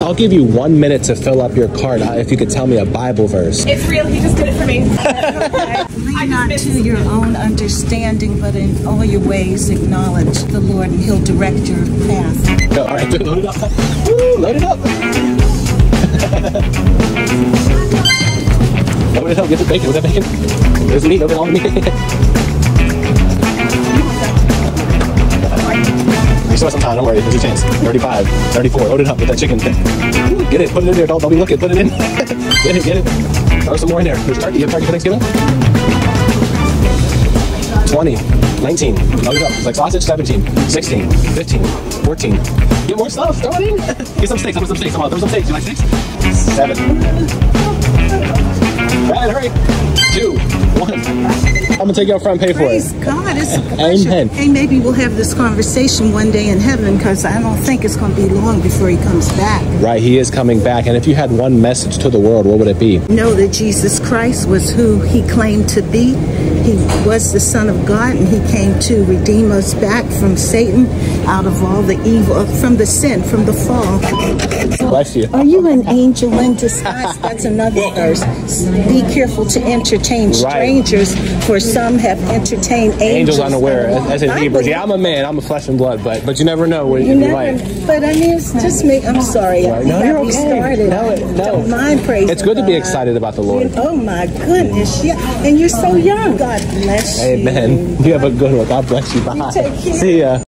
I'll give you one minute to fill up your card uh, if you could tell me a Bible verse. It's real. He just did it for me. Lean not to your own understanding, but in all your ways acknowledge the Lord, and He'll direct your path. Go, all right, load it up. Woo, load it up. load it up. Get the bacon. What's that bacon? There's meat. Load it on me. still have some time. Don't worry. There's a chance. 35, 34. Load it up with that chicken. Get it. Put it in there. Don't, don't be looking. Put it in. get it. Get it. Throw some more in there. There's turkey. You have turkey for Thanksgiving? 20, 19. Load it up. It's like sausage. 17, 16, 15, 14. Get more stuff. Throw it in. Get some steaks. Put some steaks. Come on. Throw some steaks. You like steaks? Seven. Right, hurry. Two, one. I'm gonna take you up front and pay for Praise it. God, it's a pleasure. Amen. Hey, maybe we'll have this conversation one day in heaven because I don't think it's going to be long before He comes back. Right, he is coming back. And if you had one message to the world, what would it be? Know that Jesus Christ was who He claimed to be. He was the Son of God, and He came to redeem us back from Satan, out of all the evil, uh, from the sin, from the fall. Bless you. Are you an angel in disguise? That's another verse. Be careful to entertain strangers, for some have entertained angels. Angels unaware. That's in Hebrews. Yeah, I'm a man. I'm a flesh and blood, but but you never know what You in never, life. but I mean, it's just me. I'm sorry. Right. No, you're okay. restarted. No, it- no. Don't mind praising. It's good to be excited about the Lord. Oh my goodness, yeah. And you're so young. God bless you. Amen. You have a good one. God bless you. Bye. take care. See ya.